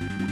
you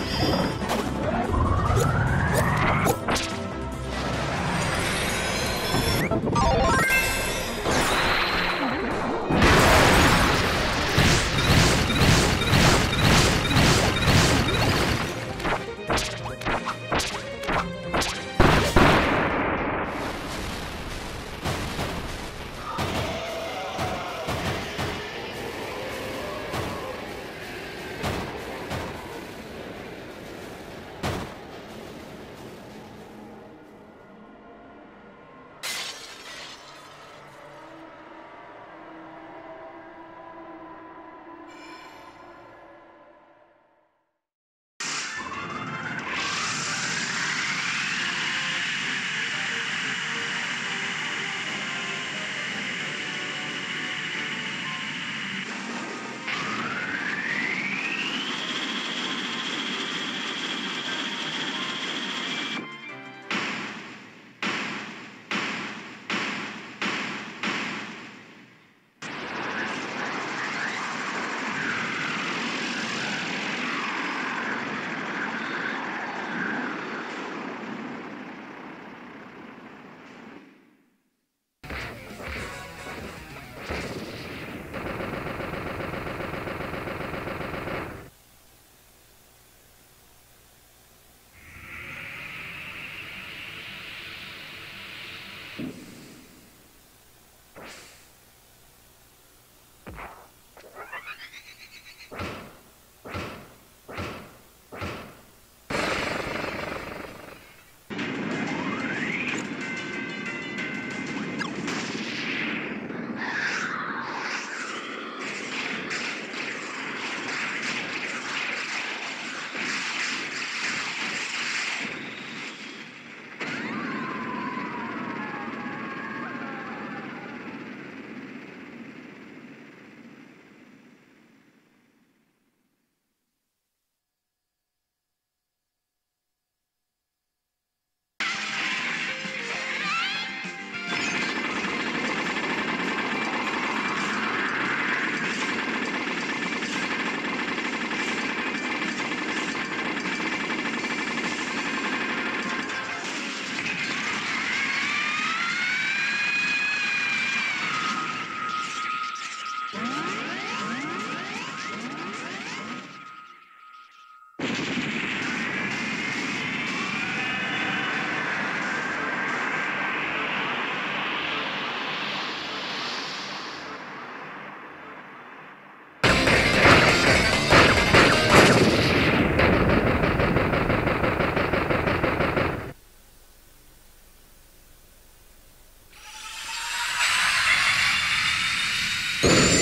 Brrrr.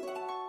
You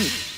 Mm-hmm.